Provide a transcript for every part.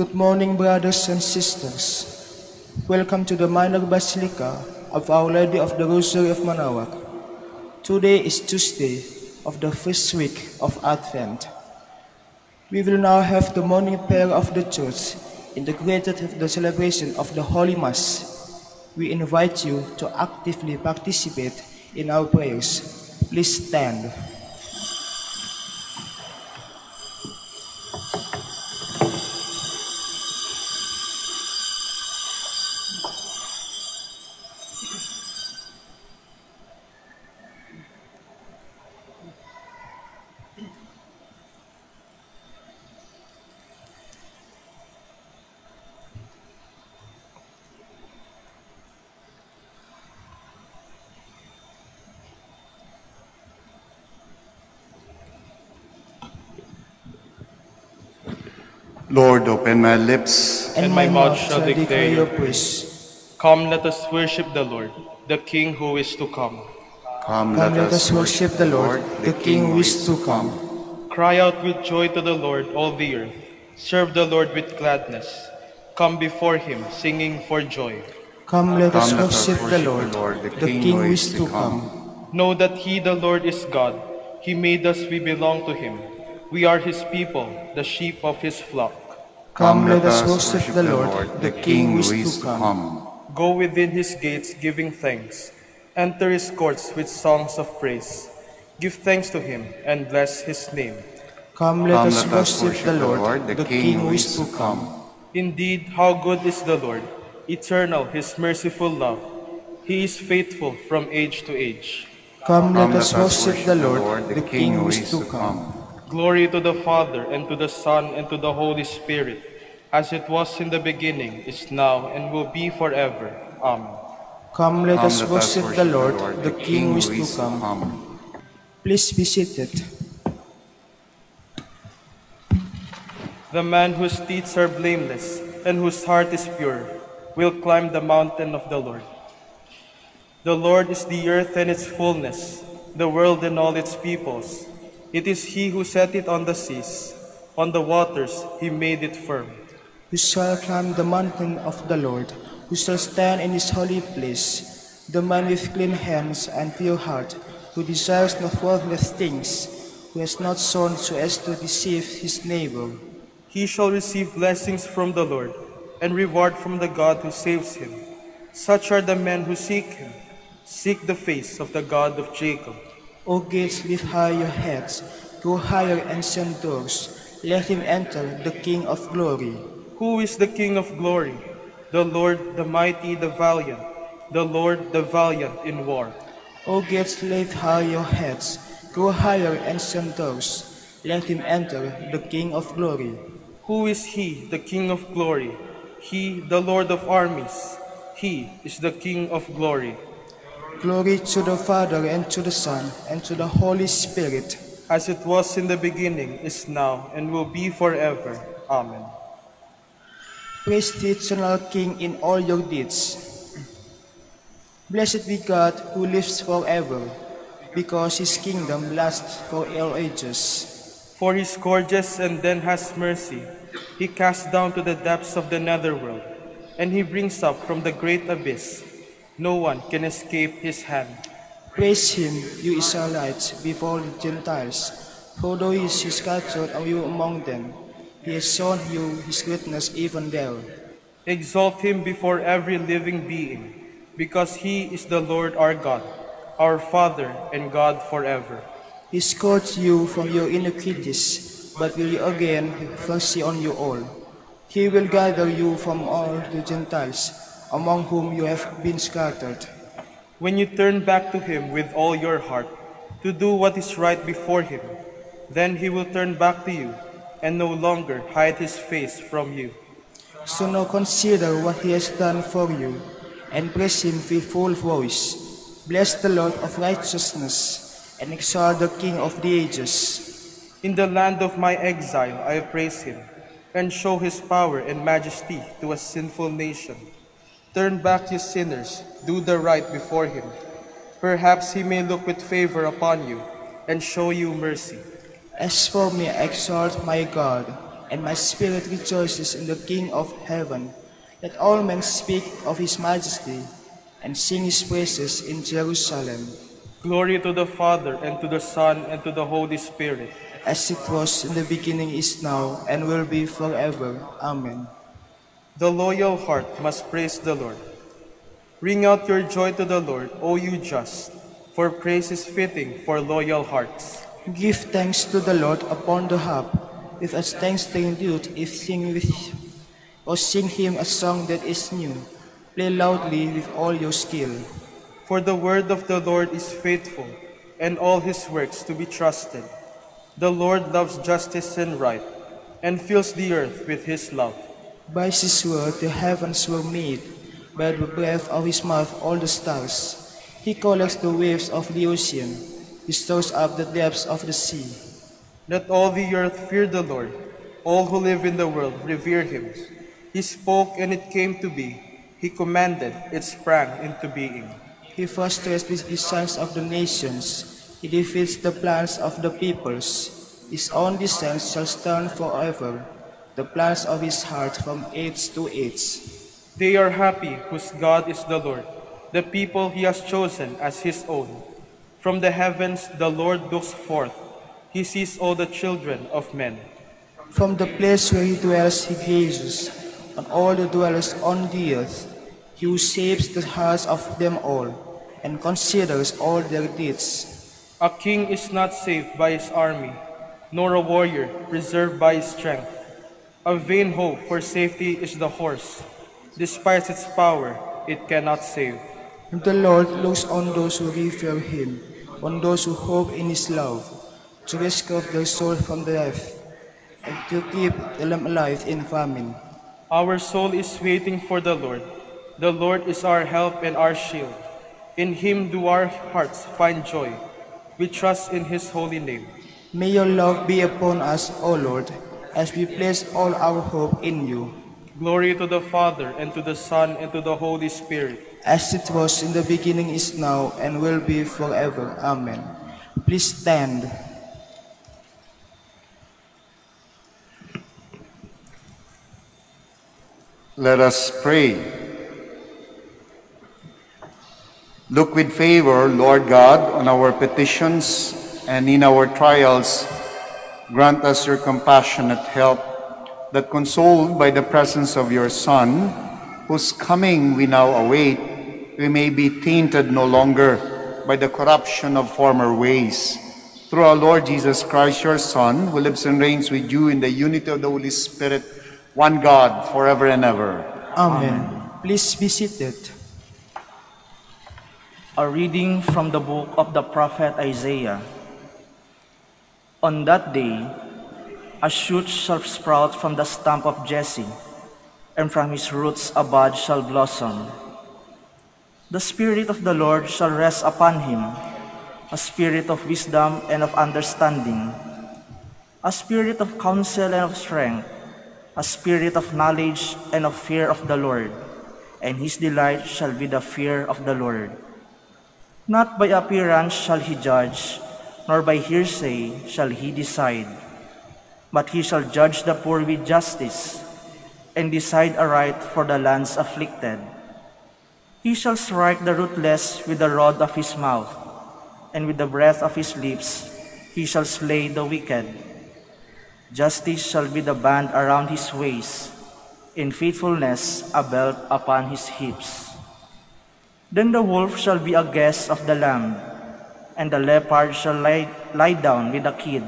Good morning, brothers and sisters. Welcome to the Minor Basilica of Our Lady of the Rosary of Manaoag. Today is Tuesday of the first week of Advent. We will now have the morning prayer of the Church integrated with the celebration of the Holy Mass. We invite you to actively participate in our prayers. Please stand. Lord, open my lips. And, my mouth shall declare your praise. Come, let us worship the Lord, the King who is to come. Come, Come, let us worship the Lord, the King who is to come. Cry out with joy to the Lord, all the earth. Serve the Lord with gladness. Come before him, singing for joy. Come, let us Come, let us worship the worship Lord, the King who is to come. Know that he, the Lord, is God. He made us, we belong to him. We are his people, the sheep of his flock. Come, let us worship the Lord, the King who is to come. Go within his gates, giving thanks. Enter his courts with songs of praise. Give thanks to him and bless his name. Come, let us worship the Lord, the King who is to come. Indeed, how good is the Lord, eternal his merciful love. He is faithful from age to age. Come, let us worship the Lord, the King who is to come. Glory to the Father, and to the Son, and to the Holy Spirit, as it was in the beginning, is now, and will be forever. Amen. Come, let Come, us worship the Lord, the King who is is to come. Please be seated. The man whose deeds are blameless and whose heart is pure will climb the mountain of the Lord. The Lord is the earth and its fullness, the world and all its peoples. It is He who set it on the seas, on the waters He made it firm. Who shall climb the mountain of the Lord? Who shall stand in his holy place? The man with clean hands and pure heart, who desires not worthless things, who has not sown so as to deceive his neighbor. He shall receive blessings from the Lord and reward from the God who saves him. Such are the men who seek him. Seek the face of the God of Jacob. O gates, lift high your heads, go higher ancient doors. Let him enter, the King of glory. Who is the King of glory? The Lord, the mighty, the valiant, the Lord, the valiant in war. O gates, lift high your heads, go higher ancient doors. Let him enter, the King of glory. Who is he, the King of glory? He, the Lord of armies. He is the King of glory. Glory to the Father, and to the Son, and to the Holy Spirit. As it was in the beginning, is now, and will be forever. Amen. Praise the eternal King in all your deeds. Blessed be God who lives forever, because his kingdom lasts for all ages. For he scourges and then has mercy. He casts down to the depths of the netherworld, and he brings up from the great abyss. No one can escape his hand. Praise him, you Israelites, before the Gentiles. For though he is scattered you among them, he has shown you his greatness even there. Exalt him before every living being, because he is the Lord our God, our Father and God forever. He scourged you from your iniquities, but will again have mercy on you all. He will gather you from all the Gentiles, among whom you have been scattered. When you turn back to him with all your heart, to do what is right before him, then he will turn back to you and no longer hide his face from you. So now consider what he has done for you, and praise him with full voice. Bless the Lord of righteousness, and exalt the King of the ages. In the land of my exile, I praise him and show his power and majesty to a sinful nation. Turn back, you sinners, do the right before him. Perhaps he may look with favor upon you and show you mercy. As for me, I exalt my God. and my spirit rejoices in the King of heaven. Let all men speak of his majesty and sing his praises in Jerusalem, Glory to the Father, and to the Son, and to the Holy Spirit. as it was in the beginning, is now, and will be forever. Amen. The loyal heart must praise the Lord. Ring out your joy to the Lord, O you just, for praise is fitting for loyal hearts. Give thanks to the Lord upon the harp, with a thanksgiving lute, if sing with, or sing him a song that is new. Play loudly with all your skill. For the word of the Lord is faithful, and all his works to be trusted. The Lord loves justice and right, and fills the earth with his love. By his word the heavens were made, by the breath of his mouth all the stars. He collects the waves of the ocean, he stores up the depths of the sea. Let all the earth fear the Lord, all who live in the world revere him. He spoke and it came to be, he commanded, it sprang into being. He frustrates the designs of the nations, he defeats the plans of the peoples. His own descent shall stand forever, the plans of his heart from age to age. They are happy whose God is the Lord, the people he has chosen as his own. From the heavens the Lord looks forth, he sees all the children of men. From the place where he dwells, he gazes on all the dwellers on the earth. He who shapes the hearts of them all and considers all their deeds. A king is not saved by his army, nor a warrior preserved by his strength. A vain hope for safety is the horse. Despite its power, it cannot save. The Lord looks on those who revere him, on those who hope in his love, to rescue their soul from death, and to keep them alive in famine. Our soul is waiting for the Lord. The Lord is our help and our shield. In him do our hearts find joy. We trust in his holy name. May your love be upon us, O Lord, as we place all our hope in you, Glory to the Father, and to the Son, and to the Holy Spirit. as it was in the beginning, is now, and will be forever. Amen. Please stand. Let us pray. Look with favor, Lord God, on our petitions and in our trials. Grant us your compassionate help, that consoled by the presence of your Son, whose coming we now await, we may be tainted no longer by the corruption of former ways. Through our Lord Jesus Christ, your Son, who lives and reigns with you in the unity of the Holy Spirit, one God, forever and ever. Amen. Please be seated. A reading from the book of the prophet Isaiah. On that day, a shoot shall sprout from the stump of Jesse, and from his roots a bud shall blossom. The Spirit of the Lord shall rest upon him, a spirit of wisdom and of understanding, a spirit of counsel and of strength, a spirit of knowledge and of fear of the Lord, and his delight shall be the fear of the Lord. Not by appearance shall he judge, nor by hearsay shall he decide. But he shall judge the poor with justice, and decide aright for the lands afflicted. He shall strike the ruthless with the rod of his mouth, and with the breath of his lips he shall slay the wicked. Justice shall be the band around his waist, and faithfulness a belt upon his hips. Then the wolf shall be a guest of the lamb, and the leopard shall lie, lie down with the kid.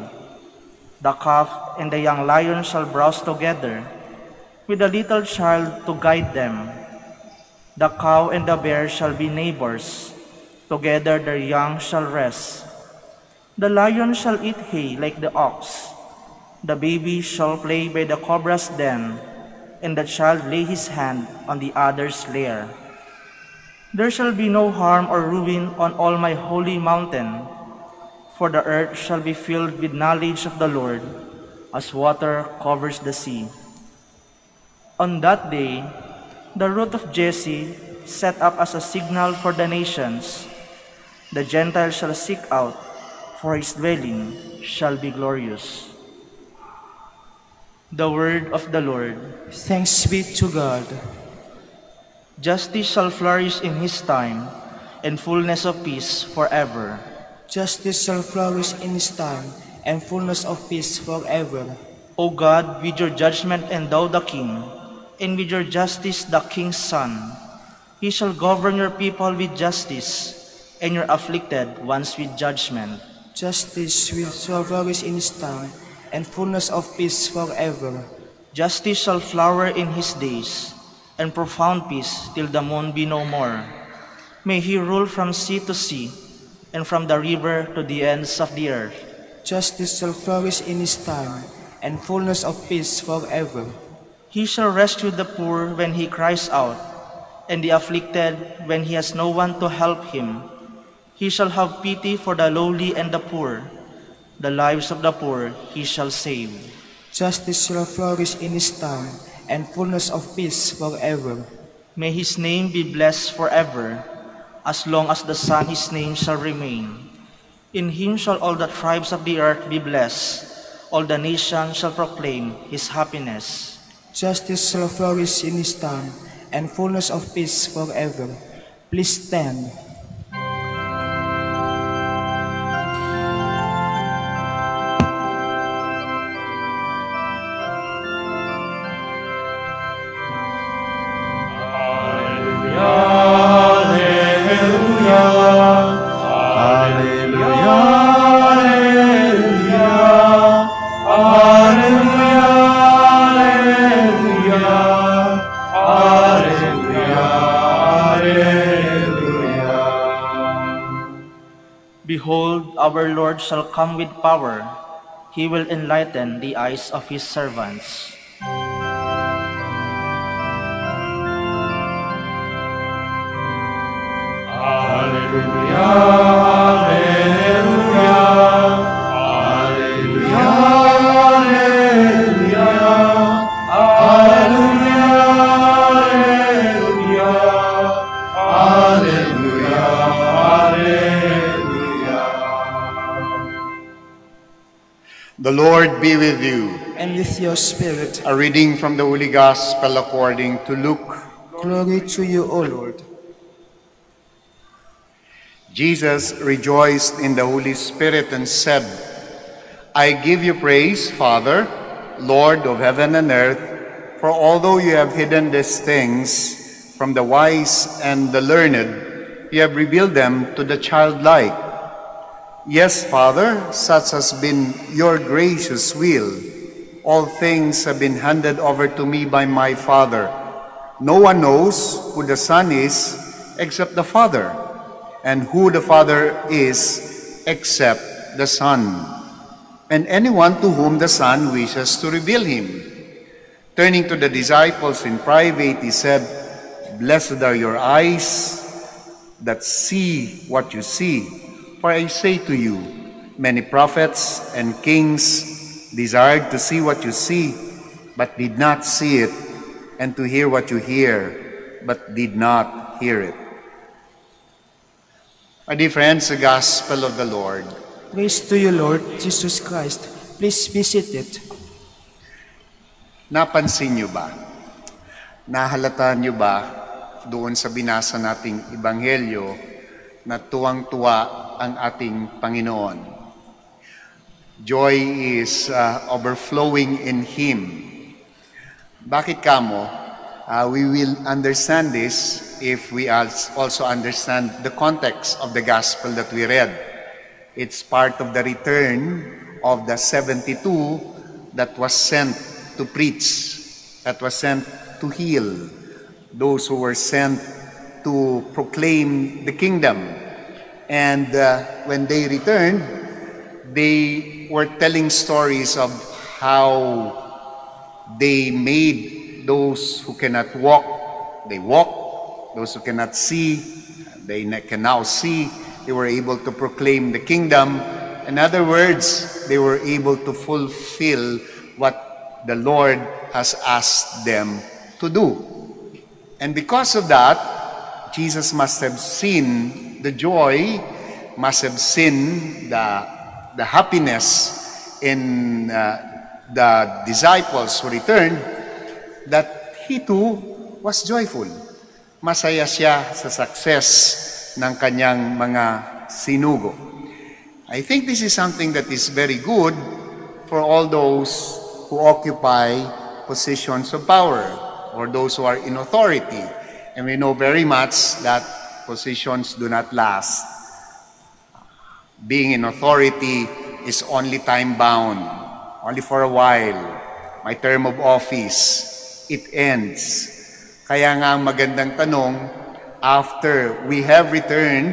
The calf and the young lion shall browse together, with the little child to guide them. The cow and the bear shall be neighbors, together their young shall rest. The lion shall eat hay like the ox, the baby shall play by the cobra's den, and the child lay his hand on the other's lair. There shall be no harm or ruin on all my holy mountain, for the earth shall be filled with knowledge of the Lord, as water covers the sea. On that day, the root of Jesse set up as a signal for the nations. The Gentiles shall seek out, for his dwelling shall be glorious. The word of the Lord. Thanks be to God. Justice shall flourish in his time, and fullness of peace forever. Justice shall flourish in his time, and fullness of peace forever. O God, with your judgment endow the king, and with your justice the king's son. He shall govern your people with justice, and your afflicted ones with judgment. Justice will shall flourish in his time, and fullness of peace forever. Justice shall flower in his days, and profound peace till the moon be no more. May he rule from sea to sea, and from the river to the ends of the earth. Justice shall flourish in his time, and fullness of peace forever. He shall rescue the poor when he cries out, and the afflicted when he has no one to help him. He shall have pity for the lowly and the poor. The lives of the poor he shall save. Justice shall flourish in his time, and fullness of peace forever. May his name be blessed forever, as long as the sun his name shall remain. In him shall all the tribes of the earth be blessed. All the nations shall proclaim his happiness. Justice shall flourish in his time, and fullness of peace forever. Please stand. Come with power. He will enlighten the eyes of his servants. The Lord be with you. And with your spirit, A reading from the Holy Gospel according to Luke. glory to you, O Lord. Jesus rejoiced in the Holy Spirit and said, I give you praise, Father, Lord of heaven and earth, for although you have hidden these things from the wise and the learned, you have revealed them to the childlike. Yes, Father, such has been your gracious will. All things have been handed over to me by my Father. No one knows who the Son is except the Father, and who the Father is except the Son, and anyone to whom the Son wishes to reveal him. Turning to the disciples in private, he said, Blessed are your eyes that see what you see. For I say to you, many prophets and kings desired to see what you see, but did not see it, and to hear what you hear, but did not hear it. My dear friends, the Gospel of the Lord. Praise to you, Lord Jesus Christ. Please be seated. Napansin niyo ba? Nahalata niyo ba doon sa binasa nating Ebanghelyo na tuwang-tuwa ang ating Panginoon? Joy is uh, overflowing in Him. Bakit kamo? Uh, we will understand this if we als- also understand the context of the gospel that we read. It's part of the return of the 72 that was sent to preach, that was sent to heal, those who were sent to proclaim the kingdom. And uh, when they returned, they were telling stories of how they made those who cannot walk, they walk, those who cannot see, they can now see, they were able to proclaim the kingdom. In other words, they were able to fulfill what the Lord has asked them to do. And because of that, Jesus must have seen the joy, must have seen the, the happiness in uh, the disciples who returned that he too was joyful. Masaya siya sa success ng kanyang mga sinugo. I think this is something that is very good for all those who occupy positions of power or those who are in authority. And we know very much that positions do not last. Being in authority is only time bound, only for a while. My term of office, it ends. Kaya nga ang magandang tanong, after we have returned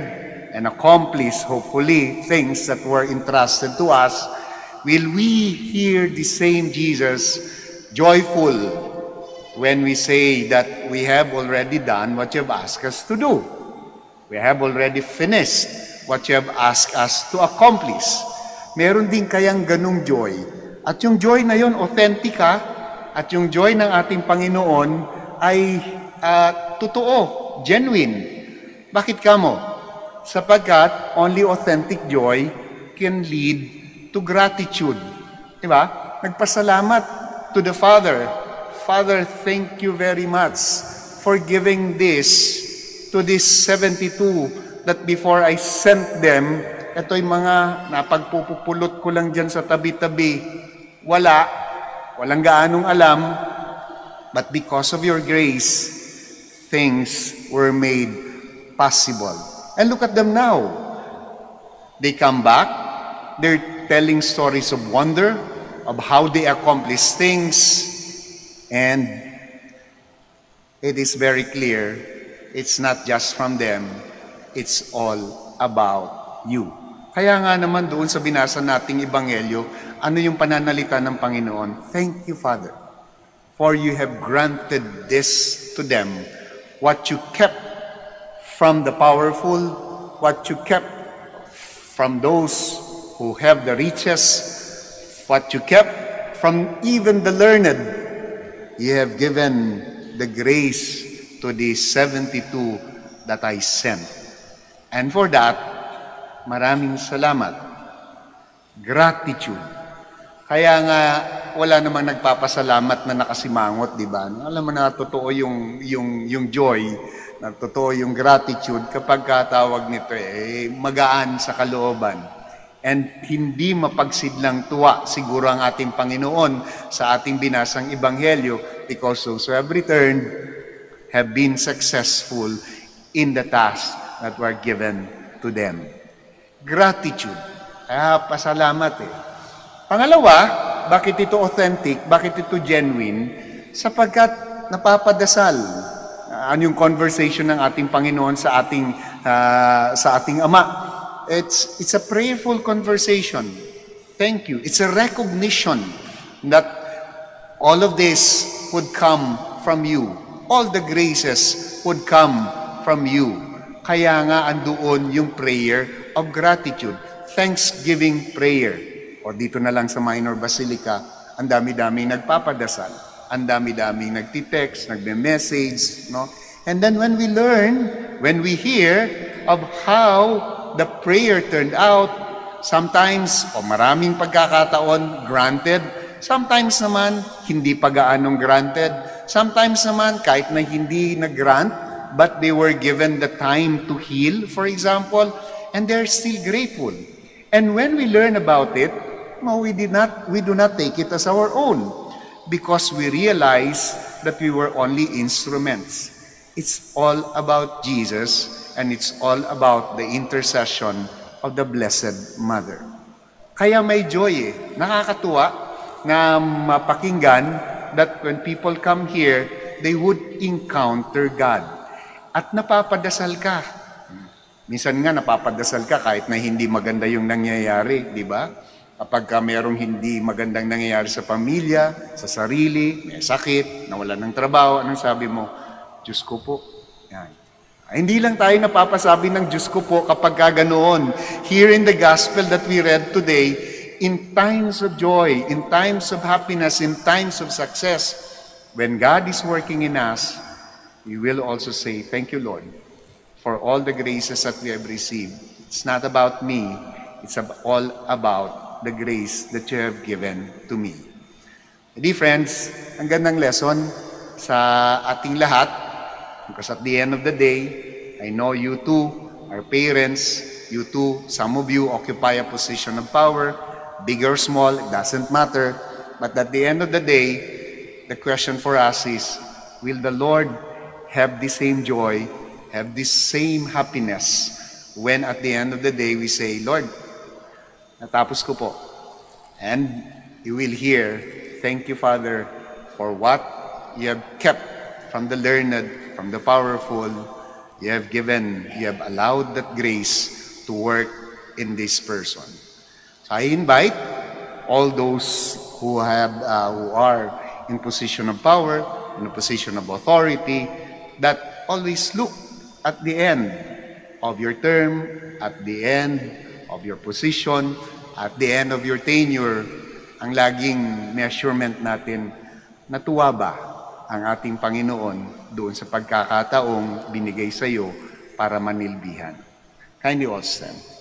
and accomplished, hopefully, things that were entrusted to us, will we hear the same Jesus joyful when we say that we have already done what you have asked us to do? We have already finished what you have asked us to accomplish. Meron din kayang ganung joy. At yung joy na yon authentic ha? At yung joy ng ating Panginoon ay ah, totoo, genuine. Bakit kamo? Sapagkat only authentic joy can lead to gratitude. Di ba? Nagpasalamat to the Father. Father, thank you very much for giving this to these 72 that before I sent them, ito'y mga napagpupulot ko lang dyan sa tabi-tabi. Wala, walang gaanong alam, but because of your grace, things were made possible. And look at them now. They come back, they're telling stories of wonder, of how they accomplished things, and it is very clear it's not just from them, it's all about you. Kaya nga naman doon sa binasa nating Ebanghelyo, ano yung pananalita ng Panginoon? Thank you, Father, for you have granted this to them, what you kept from the powerful, what you kept from those who have the riches, what you kept from even the learned. You have given the grace to the 72 that I sent. And for that, maraming salamat. Gratitude. Kaya nga, wala namang nagpapasalamat na nakasimangot, di ba? Alam mo na totoo yung, yung, yung joy, na totoo yung gratitude kapag katawag nito eh, magaan sa kalooban. And hindi mapagsidlang tuwa siguro ang ating Panginoon sa ating binasang Ebanghelyo because those who have returned have been successful in the task that were given to them. Gratitude. Kaya pasalamat eh. Pangalawa, bakit ito authentic? Bakit ito genuine? Sapagkat napapadasal. Uh, ano yung conversation ng ating Panginoon sa ating uh, sa ating Ama? It's it's a prayerful conversation. Thank you. It's a recognition that all of this would come from you. All the graces would come from you. Kaya nga andoon yung prayer of gratitude. Thanksgiving prayer. O dito na lang sa Minor Basilica, ang dami-daming nagpapadasal. Ang dami-daming nagtitext, nagme-message, no? And then when we learn, when we hear of how the prayer turned out, sometimes, o maraming pagkakataon, granted. Sometimes naman, hindi pa gaanong granted. Sometimes naman, kahit na hindi na-grant, but they were given the time to heal, for example, and they're still grateful. And when we learn about it, no, we did not, we do not take it as our own because we realize that we were only instruments. It's all about Jesus and it's all about the intercession of the Blessed Mother. Kaya may joy eh. Nakakatuwa na mapakinggan that when people come here, they would encounter God. At napapadasal ka. Minsan nga napapadasal ka kahit na hindi maganda yung nangyayari, di ba? Kapag ka mayroong hindi magandang nangyayari sa pamilya, sa sarili, may sakit, nawala ng trabaho, anong sabi mo? Diyos ko po. Yan. Hindi lang tayo napapasabi ng Diyos ko po kapag ganoon. Here in the gospel that we read today, in times of joy, in times of happiness, in times of success, when God is working in us, we will also say, Thank you, Lord, for all the graces that we have received. It's not about me, it's all about the grace that you have given to me. Di friends, ang gandang lesson sa ating lahat because at the end of the day, I know you too, our parents, you too, some of you occupy a position of power, big or small, it doesn't matter. But at the end of the day, the question for us is, will the Lord have the same joy, have the same happiness when at the end of the day we say, Lord, natapos ko po. And you will hear, thank you, Father, for what you have kept from the learned, from the powerful. You have given, you have allowed that grace to work in this person. I invite all those who have, uh, who are in position of power, in a position of authority, that always look at the end of your term, at the end of your position, at the end of your tenure, ang laging measurement natin, natuwa ba ang ating Panginoon doon sa pagkakataong binigay sa iyo para manilbihan? Kindly all stand.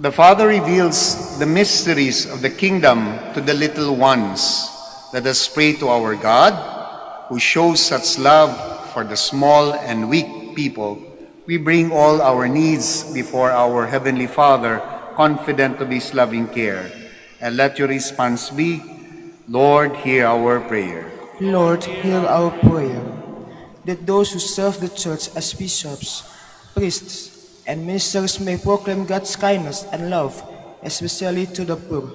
The Father reveals the mysteries of the kingdom to the little ones. Let us pray to our God, who shows such love for the small and weak people. We bring all our needs before our Heavenly Father, confident of His loving care. And let your response be, Lord, hear our prayer. Lord, hear our prayer. That those who serve the church as bishops, priests, and ministers may proclaim God's kindness and love, especially to the poor.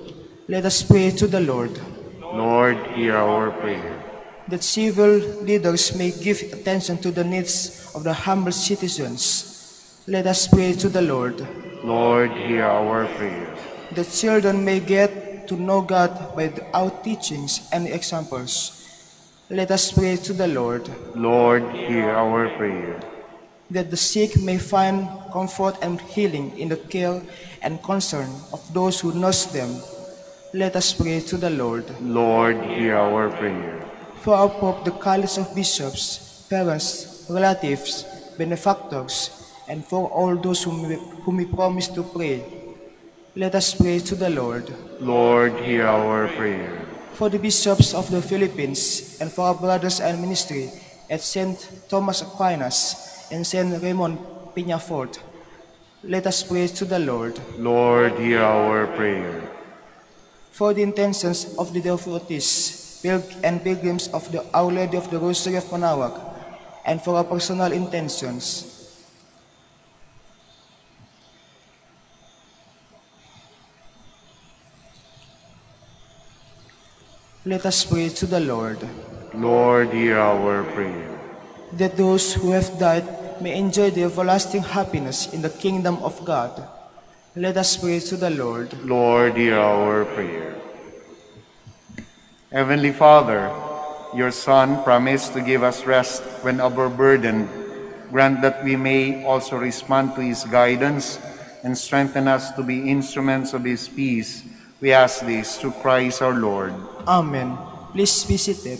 Let us pray to the Lord. Lord, hear our prayer. That civil leaders may give attention to the needs of the humble citizens. Let us pray to the Lord. Lord, hear our prayer. That children may get to know God by our teachings and examples. Let us pray to the Lord. Lord, hear our prayer. That the sick may find comfort and healing in the care and concern of those who nurse them. Let us pray to the Lord. Lord, hear our prayer. For our Pope, the college of bishops, parents, relatives, benefactors, and for all those whom we, whom we promise to pray, let us pray to the Lord. Lord, hear our prayer. For the bishops of the Philippines, and for our brothers and ministry at St. Thomas Aquinas and St. Raymond Peñafort, let us pray to the Lord. Lord, hear our prayer. For the intentions of the devotees pil- and pilgrims of the Our Lady of the Rosary of Manaoag, and for our personal intentions, let us pray to the Lord. Lord, hear our prayer. that those who have died may enjoy the everlasting happiness in the kingdom of God. Let us pray to the Lord. Lord, hear our prayer. Heavenly Father, your Son promised to give us rest when overburdened. Grant that we may also respond to his guidance and strengthen us to be instruments of his peace. We ask this through Christ our Lord. Amen. Please be seated.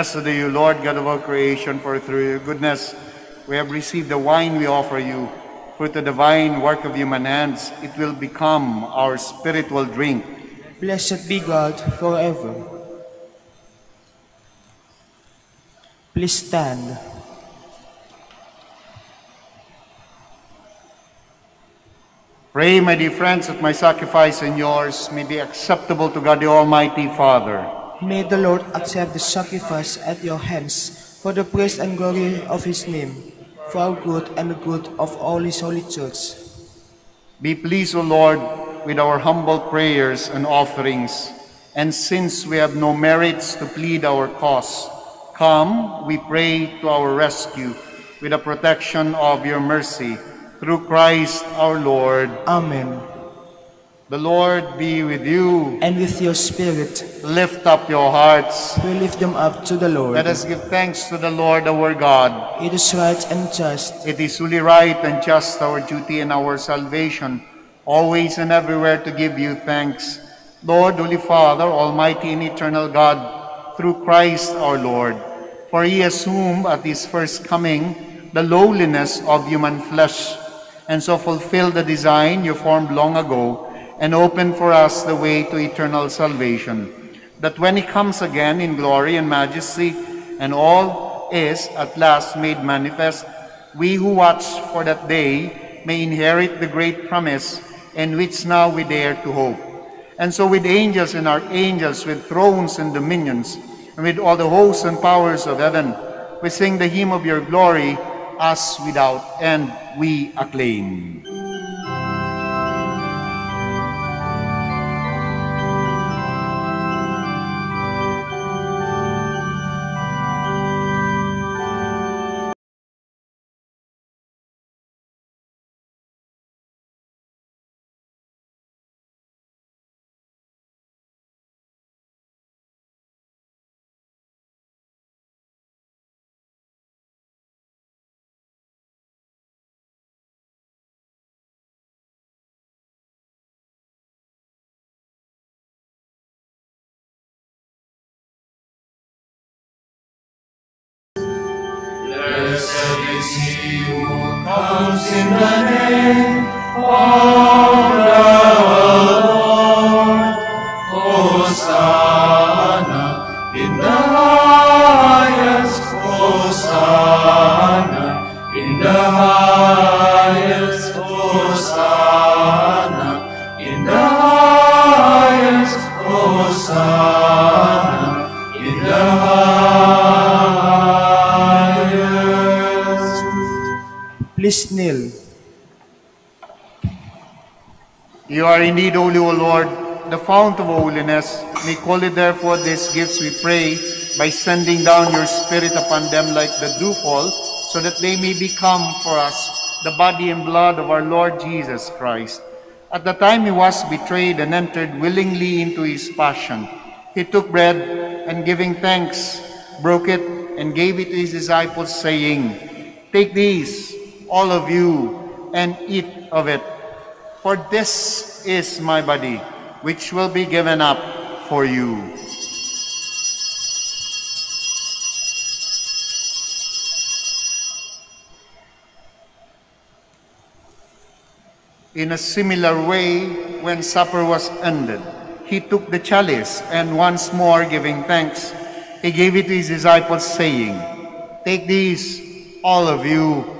Blessed are you, Lord God of all creation, for through your goodness we have received the wine we offer you, of the divine work of human hands. It will become our spiritual drink. Blessed be God forever. Please stand. Pray, my dear friends, that my sacrifice and yours may be acceptable to God the Almighty Father. May the Lord accept the sacrifice at your hands for the praise and glory of his name, for our good and the good of all his holy church. Be pleased, O Lord, with our humble prayers and offerings. And since we have no merits to plead our cause, come, we pray, to our rescue with the protection of your mercy. Through Christ our Lord. Amen. The Lord be with you. And with your spirit, Lift up your hearts. we lift them up to the Lord. Let us give thanks to the Lord our God. It is right and just, It is truly right and just our duty and our salvation, always and everywhere to give you thanks. Lord, Holy Father, Almighty and Eternal God, through Christ our Lord. For he assumed at his first coming the lowliness of human flesh, and so fulfilled the design you formed long ago, and open for us the way to eternal salvation, that when he comes again in glory and majesty, and all is at last made manifest, we who watch for that day may inherit the great promise in which now we dare to hope. And so with angels and archangels, with thrones and dominions, and with all the hosts and powers of heaven, we sing the hymn of your glory, as without end we acclaim. Please kneel. You are indeed holy, O Lord, the fount of holiness. Make holy, therefore, these gifts, we pray, by sending down your Spirit upon them like the dewfall, so that they may become for us the body and blood of our Lord Jesus Christ. At the time he was betrayed and entered willingly into his passion, he took bread and giving thanks, broke it and gave it to his disciples, saying, Take these, all of you, and eat of it. For this is my body, which will be given up for you. In a similar way, when supper was ended, he took the chalice and once more giving thanks, he gave it to his disciples, saying, Take these, all of you,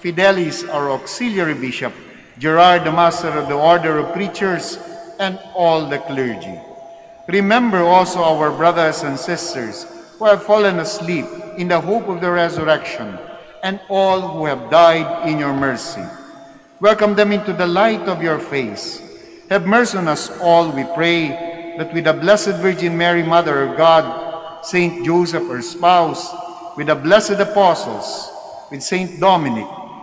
Fidelis, our auxiliary bishop, Gerard, the master of the order of preachers, and all the clergy. Remember also our brothers and sisters who have fallen asleep in the hope of the resurrection, and all who have died in your mercy. Welcome them into the light of your face. Have mercy on us all, we pray, that with the Blessed Virgin Mary, Mother of God, Saint Joseph, her spouse, with the blessed apostles, with Saint Dominic,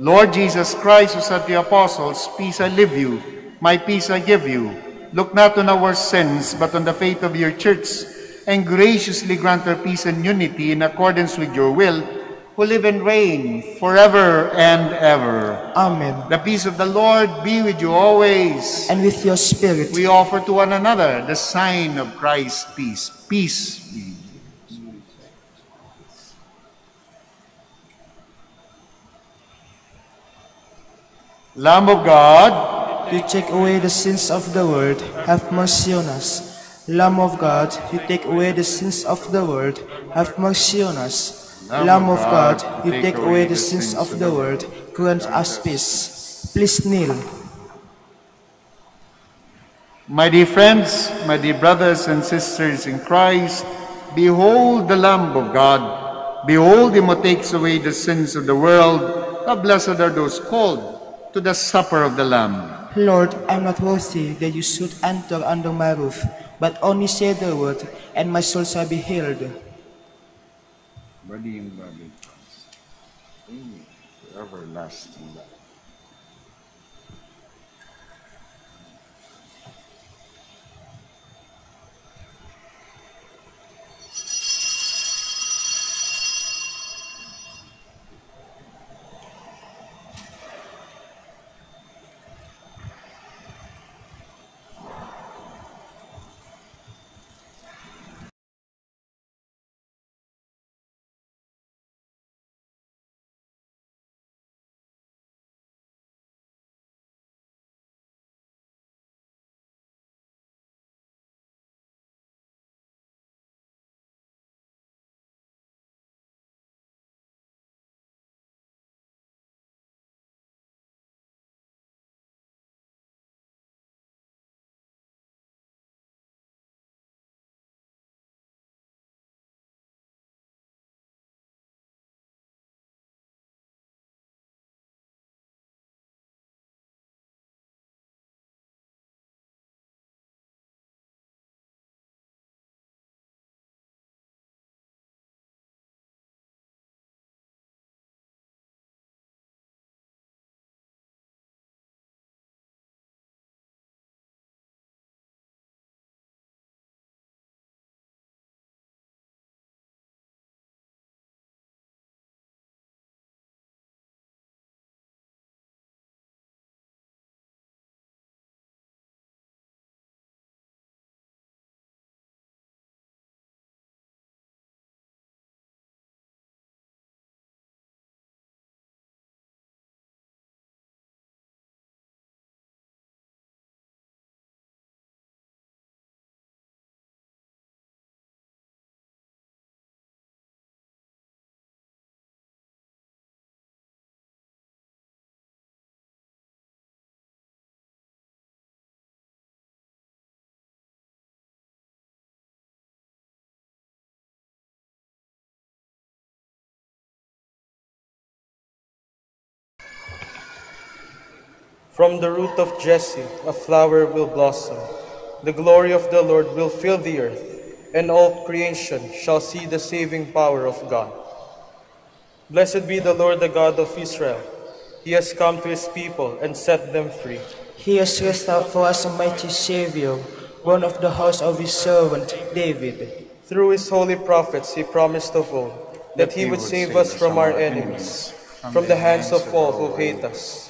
Lord Jesus Christ, who said to the apostles, Peace I leave you, my peace I give you. Look not on our sins, but on the faith of your church, and graciously grant her peace and unity in accordance with your will, who live and reign forever and ever. Amen. The peace of the Lord be with you always. And with your spirit, We offer to one another the sign of Christ's peace. Peace be. Lamb of God, you take away the sins of the world, have mercy on us. Lamb of God, you take away the sins of the world, have mercy on us. Lamb of God, you take away the sins of the world, grant us peace. Please kneel. my dear friends, my dear brothers and sisters in Christ, behold the Lamb of God. Behold him who takes away the sins of the world. How blessed are those called to the supper of the Lamb. Lord, I'm not worthy that you should enter under my roof, but only say the word, and my soul shall be healed. Body and blood Christ. Everlasting From the root of Jesse a flower will blossom. The glory of the Lord will fill the earth, and all creation shall see the saving power of God. Blessed be the Lord, the God of Israel. He has come to his people and set them free. He has raised up for us a mighty Savior, born of the house of his servant David. Through his holy prophets he promised of old that he would save us from our enemies, from the hands of all who hate us.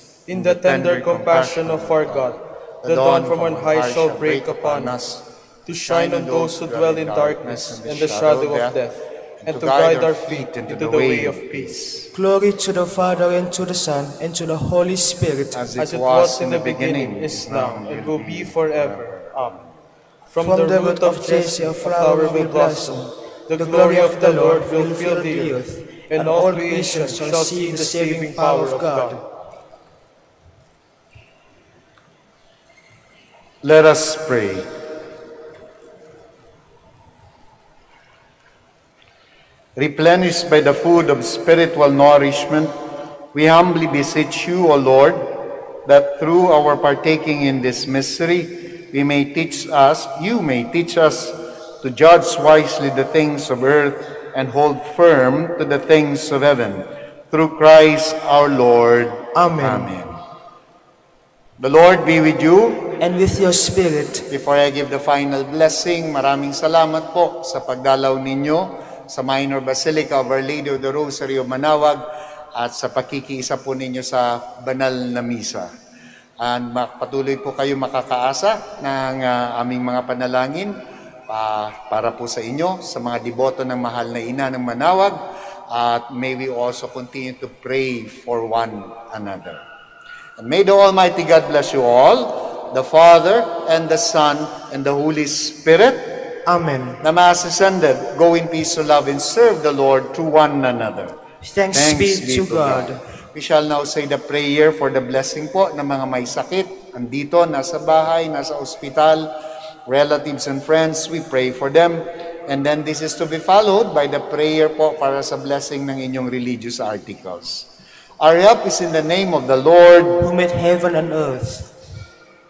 In the tender compassion of our God, the dawn from on high shall break upon us, to shine on those who dwell in darkness and the shadow of death, and to guide our feet into the way of peace. Glory to the Father, and to the Son, and to the Holy Spirit. As it was in the beginning, is now, and will be forever. Amen. From, the, root of Jesse a flower will blossom. The glory of the Lord will fill the earth, and all creation shall see the saving power of God. Let us pray. Replenished by the food of spiritual nourishment, we humbly beseech you, O Lord, that through our partaking in this mystery, we may teach us, you may teach us to judge wisely the things of earth and hold firm to the things of heaven. Through Christ our Lord. Amen. The Lord be with you. And with your spirit, Before I give the final blessing, maraming salamat po sa pagdalaw ninyo sa Minor Basilica of Our Lady of the Rosary of Manawag at sa pakikiisa po ninyo sa banal na misa. And patuloy po kayo makakaasa ng ah, aming mga panalangin pa- para po sa inyo, sa mga deboto ng mahal na ina ng Manawag at may we also continue to pray for one another. And may the Almighty God bless you all, the Father, and the Son, and the Holy Spirit. Amen. The Mass is ended. Go in peace to love and serve the Lord to one another. Thanks, be to God. We shall now say the prayer for the blessing po ng mga may sakit. Andito, nasa bahay, nasa ospital, relatives and friends, we pray for them. And then this is to be followed by the prayer po para sa blessing ng inyong religious articles. Our help is in the name of the Lord, Who made heaven and earth.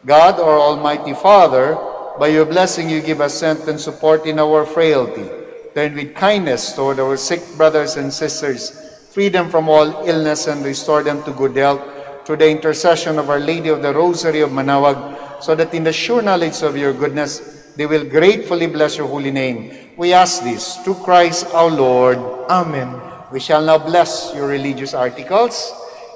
God, our Almighty Father, by your blessing you give us strength and support in our frailty. Turn with kindness toward our sick brothers and sisters, free them from all illness and restore them to good health through the intercession of Our Lady of the Rosary of Manaoag, so that in the sure knowledge of your goodness they will gratefully bless your holy name. We ask this through Christ our Lord. Amen. We shall now bless your religious articles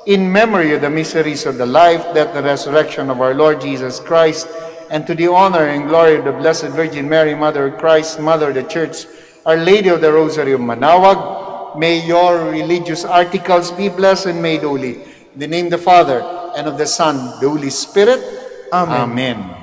in memory of the miseries of the life, death, and resurrection of our Lord Jesus Christ, and to the honor and glory of the Blessed Virgin Mary, Mother of Christ, Mother of the Church, Our Lady of the Rosary of Manaoag, may your religious articles be blessed and made holy. In the name of the Father, and of the Son, the Holy Spirit. Amen. Amen.